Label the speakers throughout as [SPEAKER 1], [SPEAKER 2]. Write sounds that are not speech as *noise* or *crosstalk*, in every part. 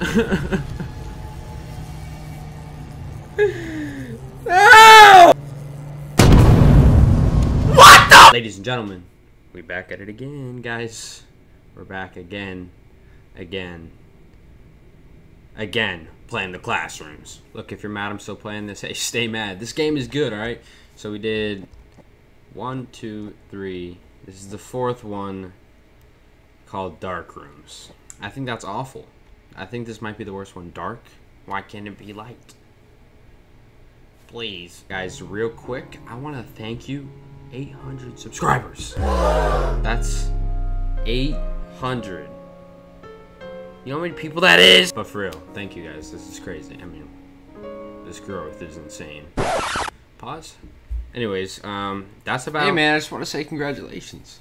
[SPEAKER 1] no! *laughs* What the? Ladies and gentlemen, we back at it again, guys. We're back again, again, again, playing the classrooms. Look, if you're mad I'm still playing this, *laughs* hey, stay mad. This game is good, alright? So we did one, two, three. This is the fourth one called Dark Rooms. I think that's awful. I think this might be the worst one. Dark? Why can't it be light? Please. Guys, real quick, I want to thank you. 800 subscribers. That's 800. You know how many people that is? But for real, thank you guys. This is crazy. I mean, this growth is insane. Pause. Anyways, um, that's about.
[SPEAKER 2] Hey man, I just want to say congratulations.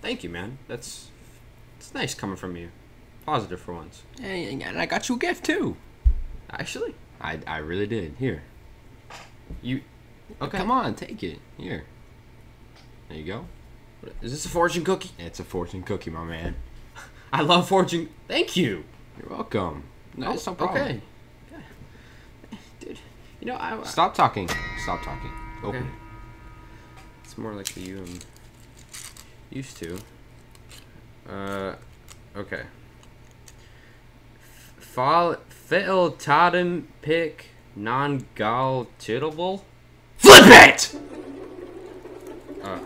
[SPEAKER 1] Thank you, man. That's it's nice coming from you. Positive for once.
[SPEAKER 2] Hey, and I got you a gift too.
[SPEAKER 1] Actually,
[SPEAKER 2] I I really did. Here.
[SPEAKER 1] you. Okay.
[SPEAKER 2] Come on, take it. Here. There you go.
[SPEAKER 1] Is this a fortune cookie?
[SPEAKER 2] It's a fortune cookie, my man. *laughs*
[SPEAKER 1] I love fortune. Thank you.
[SPEAKER 2] You're welcome. No, it's no problem.
[SPEAKER 1] Okay. Dude, you know I.
[SPEAKER 2] Stop talking. Stop talking.
[SPEAKER 1] Okay.
[SPEAKER 2] Open.
[SPEAKER 1] It's more like the you I'm used to. Uh, okay. Fall fiddle totem pick non gal tittable.
[SPEAKER 2] Flip it!
[SPEAKER 1] Uh.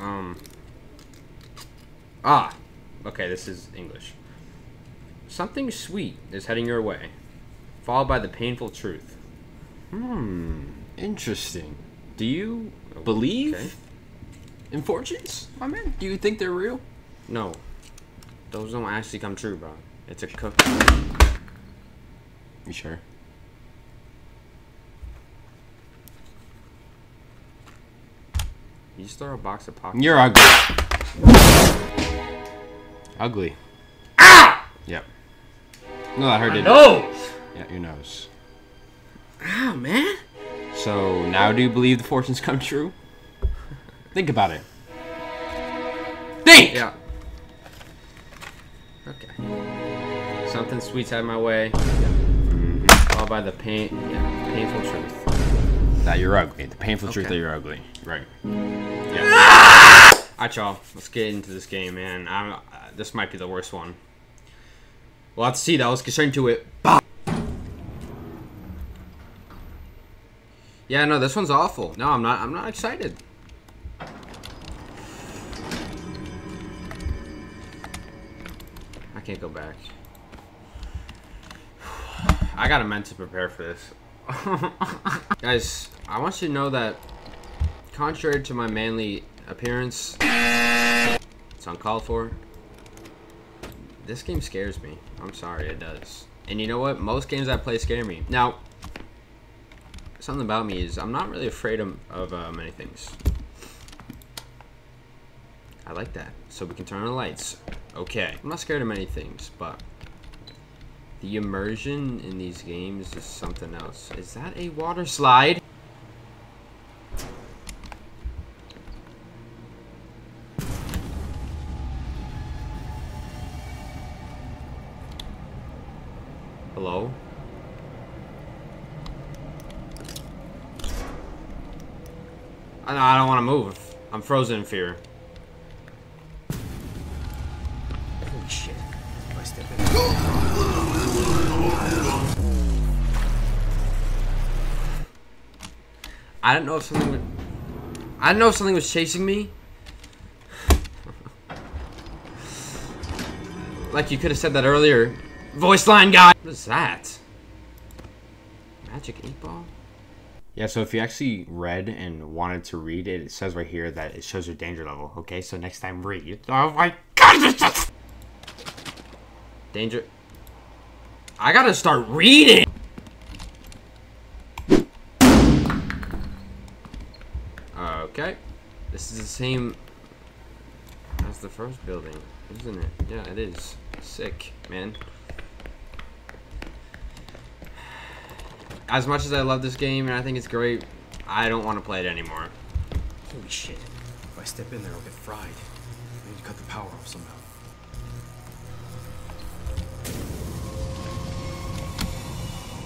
[SPEAKER 1] Um. Ah. Okay, this is English. Something sweet is heading your way, followed by the painful truth.
[SPEAKER 2] Hmm. Interesting. Do you believe
[SPEAKER 1] Okay.
[SPEAKER 2] in fortunes, my man? Do you think they're real?
[SPEAKER 1] No. Those don't actually come true, bro. It's a cookie.
[SPEAKER 2] You sure?
[SPEAKER 1] You just throw a box of pocket.
[SPEAKER 2] You're ugly. ugly.
[SPEAKER 1] Ah!
[SPEAKER 2] Yep. No, that hurt.
[SPEAKER 1] My
[SPEAKER 2] it?
[SPEAKER 1] nose!
[SPEAKER 2] Yeah, your nose.
[SPEAKER 1] Ow, man.
[SPEAKER 2] So now, do you believe the fortunes come true? Think about it. Think.
[SPEAKER 1] Yeah. Something sweet's had my way. All by the pain. Yeah, painful truth.
[SPEAKER 2] That you're ugly. The painful truth that you're ugly. Right. Yeah.
[SPEAKER 1] Alright, y'all. Let's get into this game, man. I'm, uh, this might be the worst one. We'll have to see, though. Let's get straight into it. Bah! Yeah, no, this one's awful. No, I'm not. I'm not excited. I can't go back. I got a meant to prepare for this. *laughs* Guys, I want you to know that contrary to my manly appearance, it's uncalled for. This game scares me. I'm sorry, it does. And you know what? Most games I play scare me. Now, something about me is I'm not really afraid of, of uh, many things. I like that. So we can turn on the lights. Okay. I'm not scared of many things, but the immersion in these games is something else. Is that a water slide? Hello? I, don't want to move. I'm frozen in fear.
[SPEAKER 3] Holy shit. I step.
[SPEAKER 1] I didn't know if something. I didn't know if something was chasing me. like you could have said that earlier. Voice line guy! What is that? Magic 8 ball?
[SPEAKER 2] Yeah, so if you actually read and wanted to read it, it says right here that it shows your danger level. Okay, so next time read. Oh my god!
[SPEAKER 1] Danger. I gotta start reading! Okay. This is the same as the first building, isn't it? Yeah, it is. Sick, man. As much as I love this game and I think it's great, I don't want to play it anymore.
[SPEAKER 3] Holy shit. If I step in there, I'll get fried. I need to cut the power off somehow.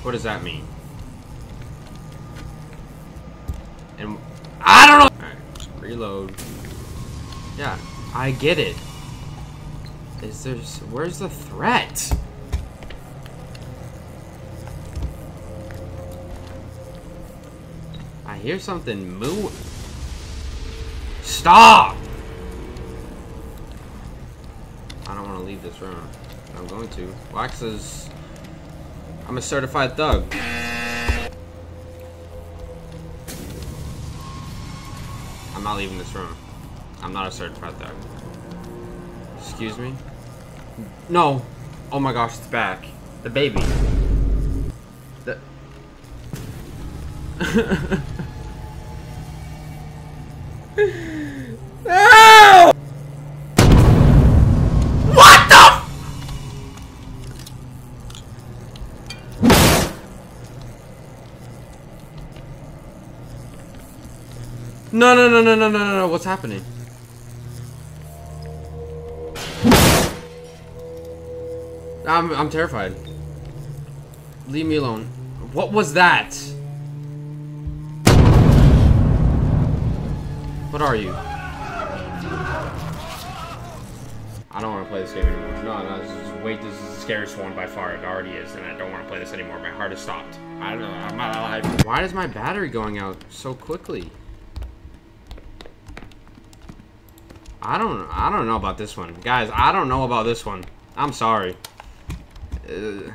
[SPEAKER 1] What does that mean? And I don't know. Reload. Yeah, I get it. Is there? Where's the threat? I hear something move. Stop! I don't want to leave this room. I'm going to. Wax is. I'm a certified thug. I'm not leaving this room. I'm not a certified thug. Excuse me? No. Oh my gosh, it's back. The baby. The... *laughs* *laughs* No, no, no, no, no, no, no, no. What's happening? I'm, I'm terrified. Leave me alone. What was that? What are you? I don't want to play this game anymore. No, no, wait, this is the scariest one by far. It already is, and I don't want to play this anymore. My heart has stopped. I don't know. I'm not alive. Why is my battery going out so quickly? I don't I don't know about this one. Guys, I don't know about this one. I'm sorry. Uh, *laughs*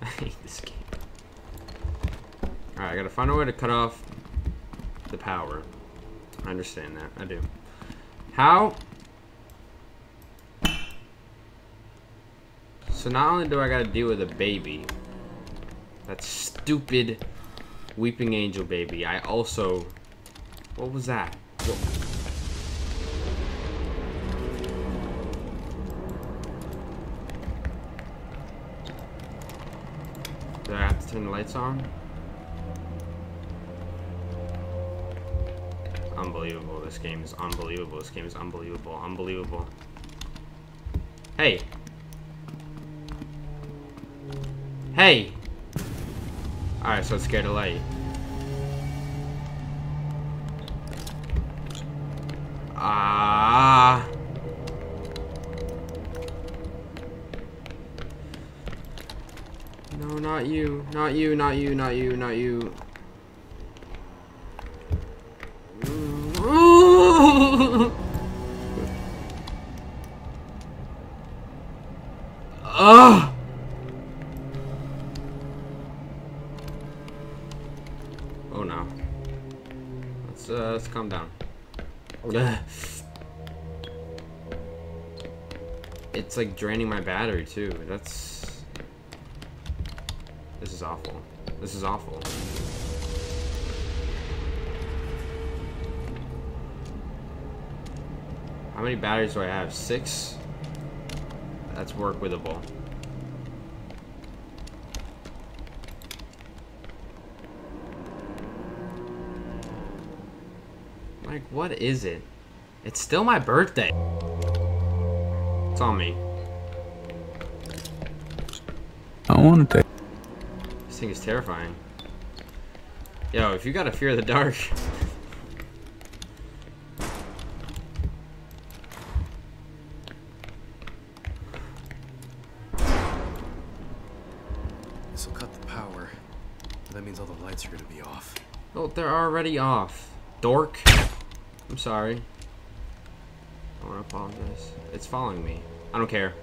[SPEAKER 1] I hate this game. Alright, I gotta find a way to cut off the power. I understand that. I do. How? So not only do I gotta deal with a baby, that stupid weeping angel baby, I also... What was that? What? Do I have to turn the lights on? Unbelievable. This game is unbelievable. This game is unbelievable. Unbelievable. Hey. Hey! Alright, so it's scared of light. Ah. No, not you. Not you, not you, not you, not you. Calm down. *sighs* It's like draining my battery too. That's this is awful. This is awful. How many batteries do I have? Six? That's work withable. Like, what is it? It's still my birthday. It's on me.
[SPEAKER 3] I want to take.
[SPEAKER 1] This thing is terrifying. Yo, if you got a fear of the dark.
[SPEAKER 3] This will cut the power. That means all the lights are gonna be off.
[SPEAKER 1] Oh, they're already off. Dork. I'm sorry. I want to apologize. It's following me. I don't care.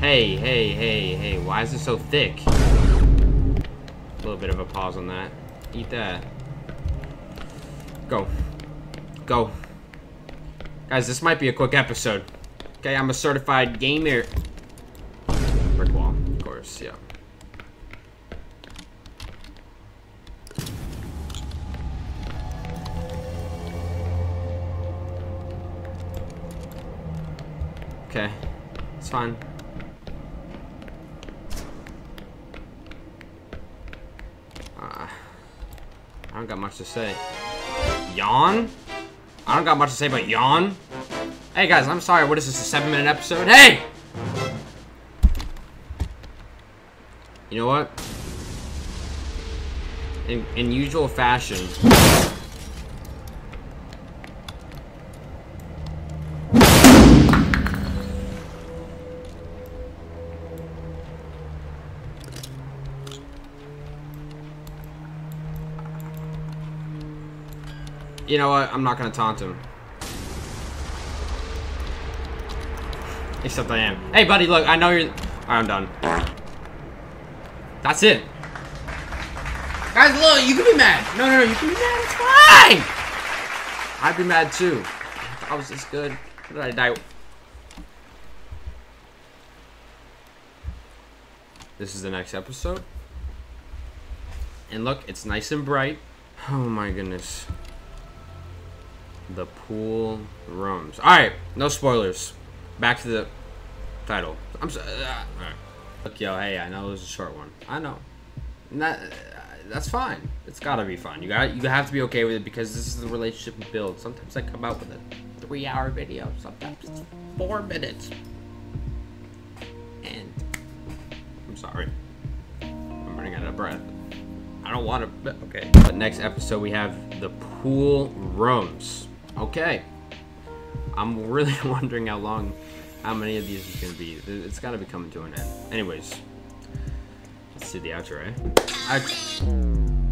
[SPEAKER 1] Hey, hey, hey, hey. Why is it so thick? A little bit of a pause on that. Eat that. Go. Go. Guys, this might be a quick episode. Okay, I'm a certified gamer. Brick wall, of course, yeah. It's fine. Uh, I don't got much to say. Yawn? I don't got much to say but yawn. Hey guys, I'm sorry. What is this? A seven minute episode? Hey! You know what? In, in usual fashion. You know what? I'm not gonna taunt him. Except I am. Hey, buddy, look, I know you're... Alright, I'm done. That's it. Guys, look, you can be mad. No, no, no, you can be mad. It's fine. I'd be mad too. I was this good. How did I die? This is the next episode. And look, it's nice and bright. Oh my goodness. The pool rooms. Alright, no spoilers. Back to the title. I'm sorry. Uh, Look, yo, hey, I know it was a short one. I know. That, that's fine. It's gotta be fun. You got, you have to be okay with it because this is the relationship we build. Sometimes I come out with a three-hour video. Sometimes it's four minutes. And I'm sorry. I'm running out of breath. I don't want to. Okay. But next episode we have the pool rooms. Okay. I'm really *laughs* wondering how long, how many of these is gonna be. It's gotta be coming to an end. Anyways, let's do the outro. Eh? I.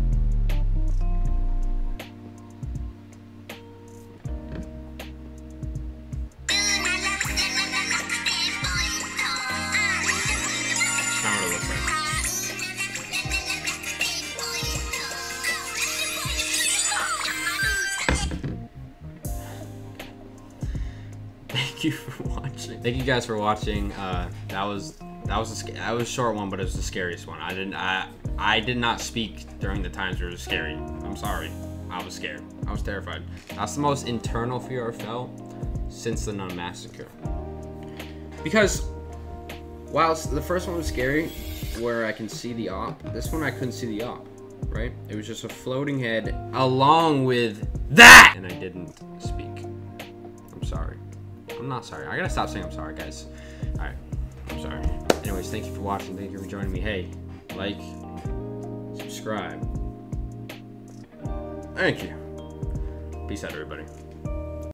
[SPEAKER 1] Thank you for watching. Thank you guys for watching. Uh, that was that was a, that was a short one, but it was the scariest one. I didn't I I did not speak during the times where it was scary. I'm sorry. I was scared. I was terrified. That's the most internal fear I felt since the Nun Massacre. Because whilst the first one was scary, where I can see the op, this one I couldn't see the op. Right? It was just a floating head along with that, and I didn't. I'm not sorry. I gotta stop saying I'm sorry, guys. Alright. I'm sorry. Anyways, thank you for watching. Thank you for joining me. Hey, like, subscribe. Thank you. Peace out, everybody.